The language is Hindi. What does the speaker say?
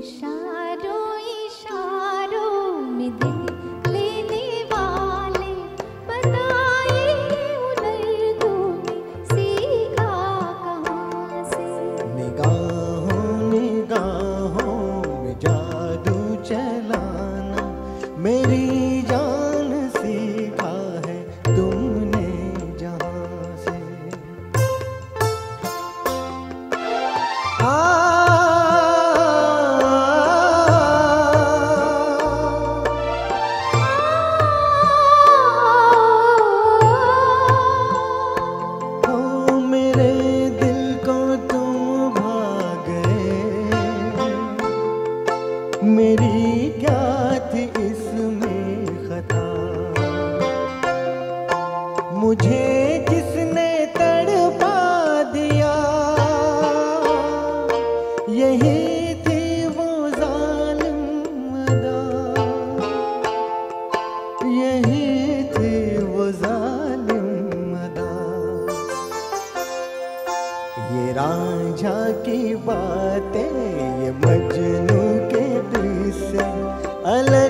上。मेरी क्या थी इसमें खता। मुझे जिसने तड़पा दिया? यही थी वो जालिमदा यही थी वो जालिमदा ये राजा की बातें, ये मजनू से अलग